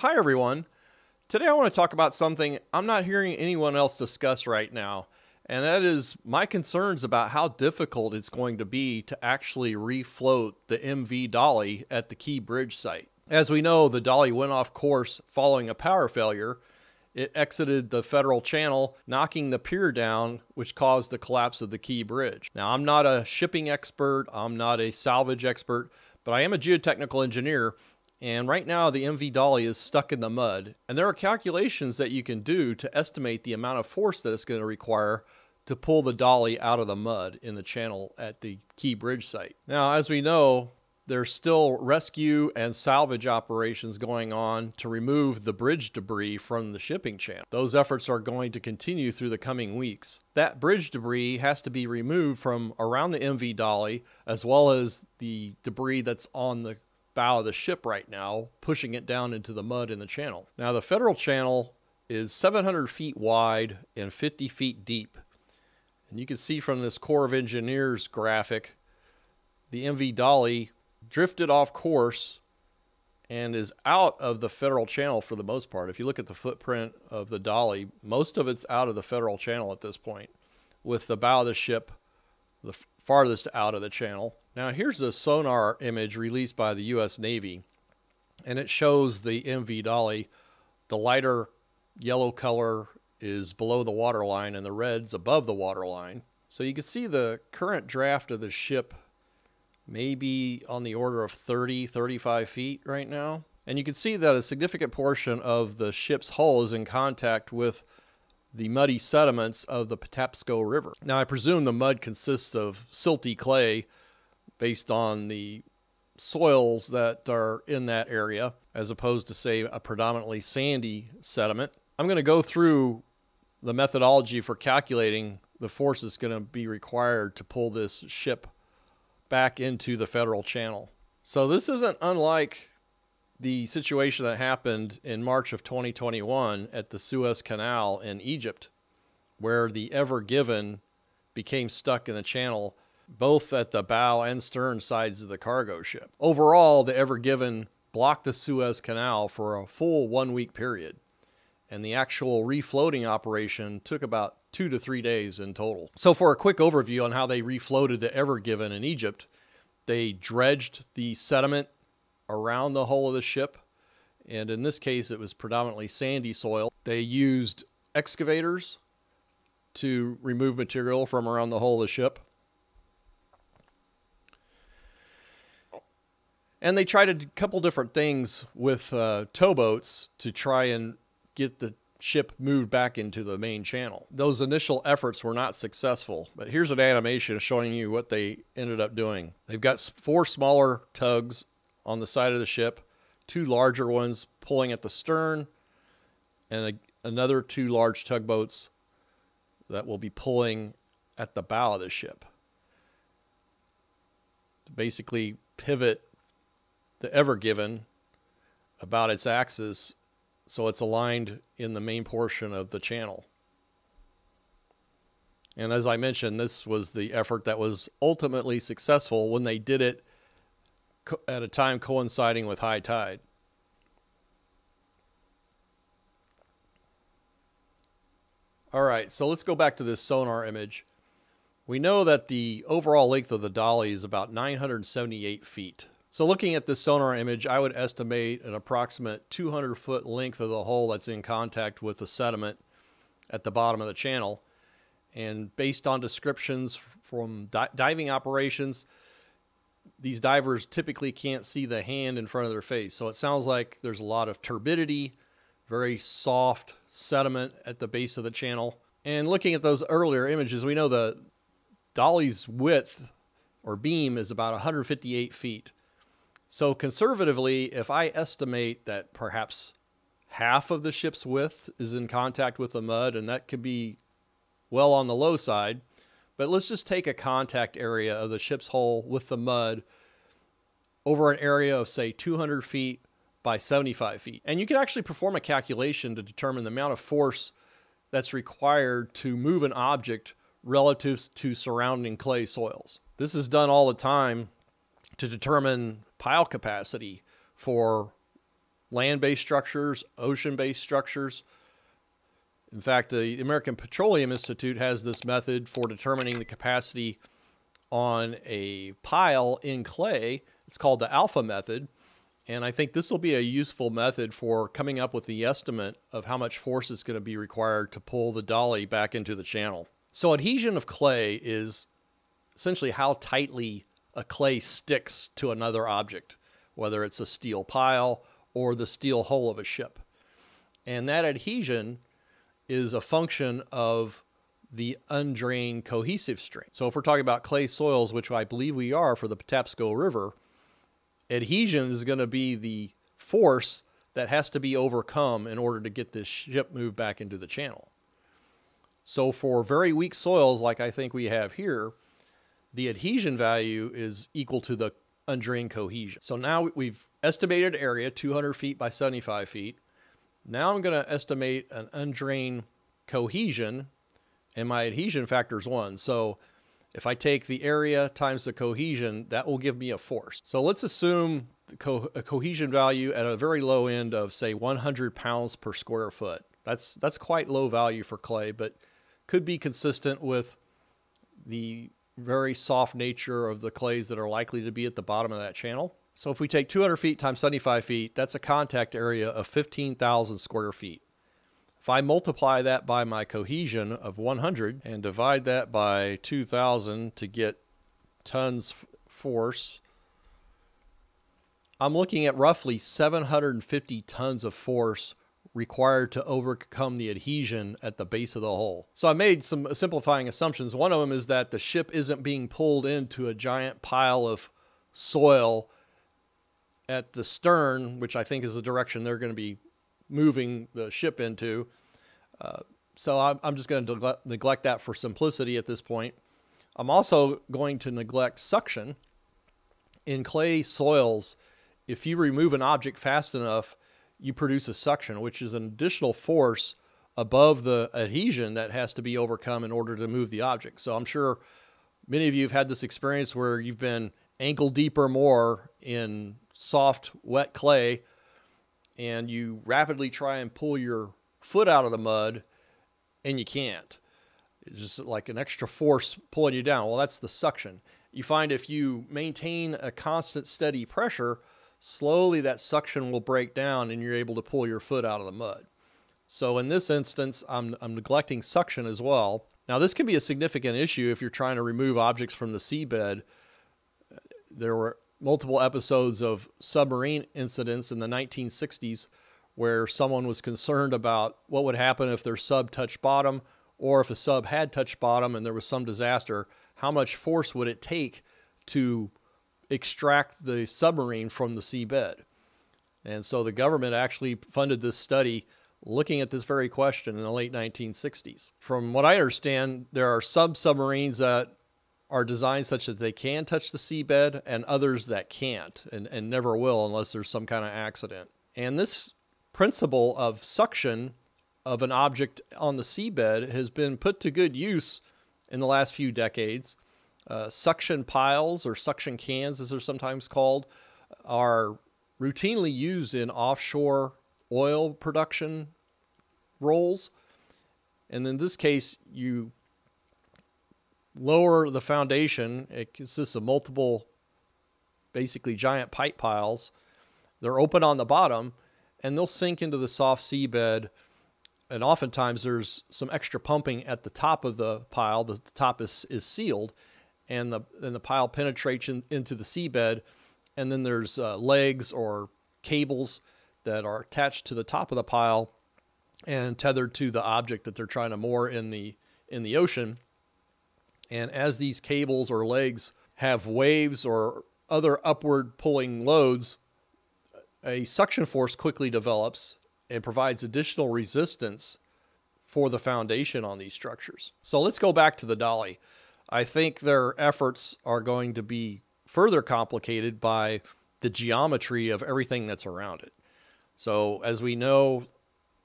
Hi, everyone. Today I want to talk about something I'm not hearing anyone else discuss right now, and that is my concerns about how difficult it's going to be to actually refloat the MV Dali at the Key Bridge site. As we know, the Dali went off course following a power failure. It exited the federal channel, knocking the pier down, which caused the collapse of the Key Bridge. Now, I'm not a shipping expert, I'm not a salvage expert, but I am a geotechnical engineer, and right now, the MV Dali is stuck in the mud. And there are calculations that you can do to estimate the amount of force that it's going to require to pull the Dali out of the mud in the channel at the Key Bridge site. Now, as we know, there's still rescue and salvage operations going on to remove the bridge debris from the shipping channel. Those efforts are going to continue through the coming weeks. That bridge debris has to be removed from around the MV Dali as well as the debris that's on the bow of the ship right now, pushing it down into the mud in the channel. Now, the federal channel is 700 feet wide and 50 feet deep. And you can see from this Corps of Engineers graphic, the MV Dali drifted off course and is out of the federal channel for the most part. If you look at the footprint of the Dali, most of it's out of the federal channel at this point, with the bow of the ship the farthest out of the channel. Now here's a sonar image released by the U.S. Navy, and it shows the MV Dali. The lighter yellow color is below the waterline and the red's above the waterline. So you can see the current draft of the ship maybe on the order of 30, 35 feet right now. And you can see that a significant portion of the ship's hull is in contact with the muddy sediments of the Patapsco River. Now, I presume the mud consists of silty clay based on the soils that are in that area, as opposed to, say, a predominantly sandy sediment. I'm going to go through the methodology for calculating the force that's going to be required to pull this ship back into the federal channel. So this isn't unlike the situation that happened in March of 2021 at the Suez Canal in Egypt, where the Ever Given became stuck in the channel both at the bow and stern sides of the cargo ship. Overall, the Ever Given blocked the Suez Canal for a full one week period, and the actual refloating operation took about two to three days in total. So, for a quick overview on how they refloated the Ever Given in Egypt, they dredged the sediment around the hull of the ship, and in this case, it was predominantly sandy soil. They used excavators to remove material from around the hull of the ship. And they tried a couple different things with uh, towboats to try and get the ship moved back into the main channel. Those initial efforts were not successful, but here's an animation showing you what they ended up doing. They've got four smaller tugs on the side of the ship, two larger ones pulling at the stern, and a, another two large tugboats that will be pulling at the bow of the ship. To basically pivot the Ever Given about its axis so it's aligned in the main portion of the channel. And as I mentioned, this was the effort that was ultimately successful when they did it at a time coinciding with high tide. All right, so let's go back to this sonar image. We know that the overall length of the Dali is about 978 feet. So looking at this sonar image, I would estimate an approximate 200 foot length of the hole that's in contact with the sediment at the bottom of the channel. And based on descriptions from di diving operations, these divers typically can't see the hand in front of their face. So it sounds like there's a lot of turbidity, very soft sediment at the base of the channel. And looking at those earlier images, we know the Dali's width or beam is about 158 feet. So conservatively, if I estimate that perhaps half of the ship's width is in contact with the mud, and that could be well on the low side, but let's just take a contact area of the ship's hull with the mud over an area of say 200 feet by 75 feet. And you can actually perform a calculation to determine the amount of force that's required to move an object relative to surrounding clay soils. This is done all the time to determine pile capacity for land based structures, ocean based structures. In fact, the American Petroleum Institute has this method for determining the capacity on a pile in clay. It's called the alpha method. And I think this will be a useful method for coming up with the estimate of how much force is going to be required to pull the Dali back into the channel. So, adhesion of clay is essentially how tightly a clay sticks to another object, whether it's a steel pile or the steel hull of a ship. And that adhesion is a function of the undrained cohesive strength. So if we're talking about clay soils, which I believe we are for the Patapsco River, adhesion is going to be the force that has to be overcome in order to get this ship moved back into the channel. So for very weak soils like I think we have here, the adhesion value is equal to the undrained cohesion. So now we've estimated area 200 feet by 75 feet. Now I'm going to estimate an undrained cohesion, and my adhesion factor is 1. So if I take the area times the cohesion, that will give me a force. So let's assume co- a cohesion value at a very low end of, say, 100 pounds per square foot. That's, that's quite low value for clay, but could be consistent with the very soft nature of the clays that are likely to be at the bottom of that channel. So if we take 200 feet times 75 feet, that's a contact area of 15,000 square feet. If I multiply that by my cohesion of 100 and divide that by 2,000 to get tons force, I'm looking at roughly 750 tons of force required to overcome the adhesion at the base of the hull. So I made some simplifying assumptions. One of them is that the ship isn't being pulled into a giant pile of soil at the stern, which I think is the direction they're going to be moving the ship into. Uh, so I'm, I'm just going to neglect that for simplicity at this point. I'm also going to neglect suction. In clay soils, if you remove an object fast enough, you produce a suction, which is an additional force above the adhesion that has to be overcome in order to move the object. So I'm sure many of you have had this experience where you've been ankle deep or more in soft, wet clay, and you rapidly try and pull your foot out of the mud, and you can't. It's just like an extra force pulling you down. Well, that's the suction. You find if you maintain a constant, steady pressure, slowly that suction will break down and you're able to pull your foot out of the mud. So in this instance, I'm, I'm neglecting suction as well. Now, this can be a significant issue if you're trying to remove objects from the seabed. There were multiple episodes of submarine incidents in the 1960s where someone was concerned about what would happen if their sub touched bottom or if a sub had touched bottom and there was some disaster, how much force would it take to extract the submarine from the seabed. And so the government actually funded this study looking at this very question in the late 1960s. From what I understand, there are sub submarines that are designed such that they can touch the seabed and others that can't and, and never will unless there's some kind of accident. And this principle of suction of an object on the seabed has been put to good use in the last few decades uh, suction piles or suction cans, as they're sometimes called, are routinely used in offshore oil production rolls. And in this case, you lower the foundation. It consists of multiple, basically giant pipe piles. They're open on the bottom and they'll sink into the soft seabed. And oftentimes there's some extra pumping at the top of the pile. The top is, is sealed and the and the pile penetrates in, into the seabed, and then there's uh, legs or cables that are attached to the top of the pile and tethered to the object that they're trying to moor in the in the ocean. And as these cables or legs have waves or other upward pulling loads, a suction force quickly develops and provides additional resistance for the foundation on these structures. So let's go back to the Dali. I think their efforts are going to be further complicated by the geometry of everything that's around it. So, as we know,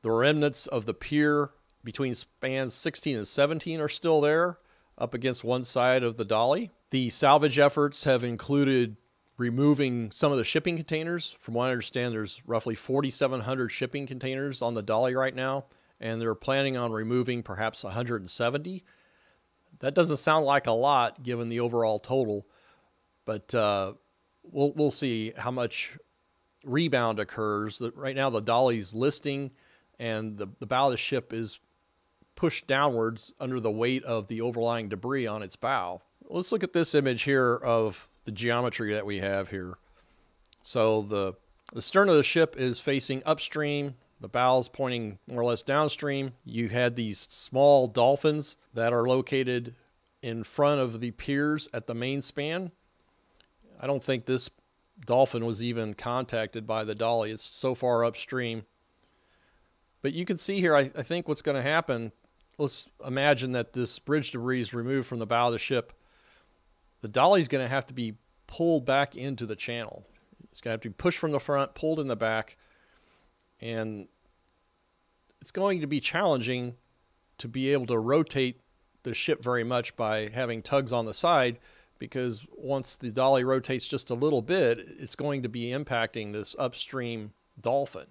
the remnants of the pier between spans 16 and 17 are still there up against one side of the Dali. The salvage efforts have included removing some of the shipping containers. From what I understand, there's roughly 4,700 shipping containers on the Dali right now, and they're planning on removing perhaps 170. That doesn't sound like a lot given the overall total, but uh, we'll we'll see how much rebound occurs. Right now, the Dali's listing, and the the bow of the ship is pushed downwards under the weight of the overlying debris on its bow. Let's look at this image here of the geometry that we have here. So the, the stern of the ship is facing upstream, the bow's pointing more or less downstream. You had these small dolphins that are located in front of the piers at the main span. I don't think this dolphin was even contacted by the Dali. It's so far upstream. But you can see here, I, I think what's going to happen, let's imagine that this bridge debris is removed from the bow of the ship the Dali's going to have to be pulled back into the channel. It's going to have to be pushed from the front, pulled in the back, and it's going to be challenging to be able to rotate the ship very much by having tugs on the side because once the Dali rotates just a little bit, it's going to be impacting this upstream dolphin.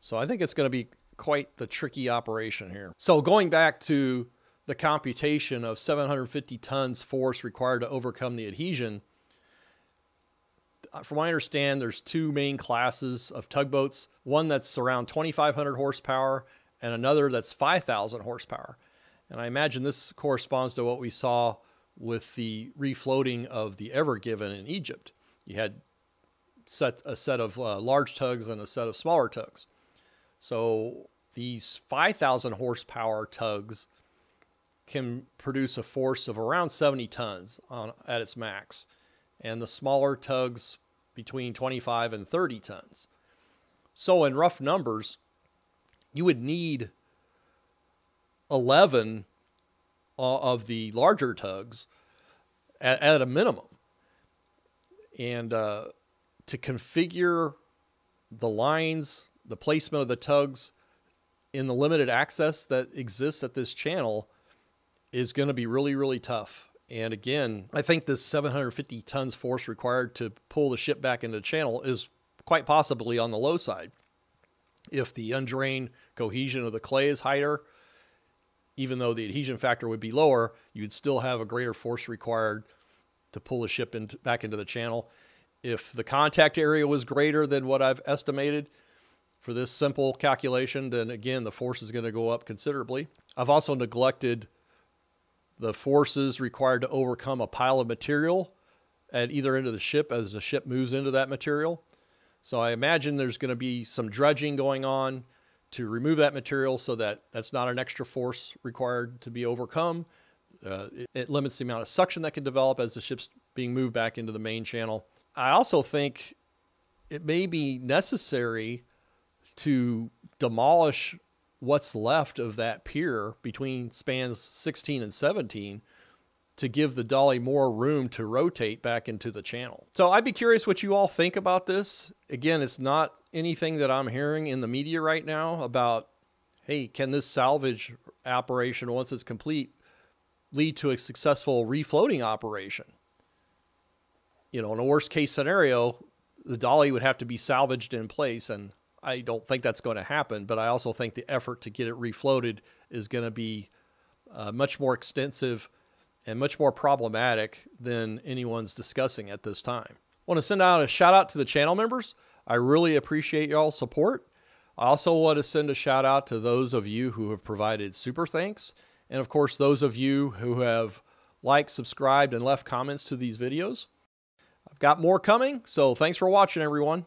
So I think it's going to be quite the tricky operation here. So going back to the computation of 750 tons force required to overcome the adhesion. From what I understand, there's two main classes of tugboats. One that's around 2,500 horsepower and another that's 5,000 horsepower. And I imagine this corresponds to what we saw with the refloating of the Ever Given in Egypt. You had set a set of uh, large tugs and a set of smaller tugs. So these 5,000 horsepower tugs can produce a force of around 70 tons on, at its max, and the smaller tugs between 25 and 30 tons. So, in rough numbers, you would need 11 uh, of the larger tugs at, at a minimum. And uh, to configure the lines, the placement of the tugs in the limited access that exists at this channel is going to be really, really tough. And again, I think this 750 tons force required to pull the ship back into the channel is quite possibly on the low side. If the undrained cohesion of the clay is higher, even though the adhesion factor would be lower, you'd still have a greater force required to pull the ship in, back into the channel. If the contact area was greater than what I've estimated for this simple calculation, then again, the force is going to go up considerably. I've also neglected the forces required to overcome a pile of material at either end of the ship as the ship moves into that material. So I imagine there's going to be some dredging going on to remove that material so that that's not an extra force required to be overcome. Uh, it, it limits the amount of suction that can develop as the ship's being moved back into the main channel. I also think it may be necessary to demolish what's left of that pier between spans 16 and 17 to give the Dali more room to rotate back into the channel. So I'd be curious what you all think about this. Again, it's not anything that I'm hearing in the media right now about, hey, can this salvage operation, once it's complete, lead to a successful refloating operation? You know, in a worst case scenario, the Dali would have to be salvaged in place and I don't think that's going to happen, but I also think the effort to get it refloated is going to be uh, much more extensive and much more problematic than anyone's discussing at this time. Want to send out a shout out to the channel members. I really appreciate y'all's support. I also want to send a shout out to those of you who have provided super thanks. And of course, those of you who have liked, subscribed, and left comments to these videos. I've got more coming, so thanks for watching, everyone.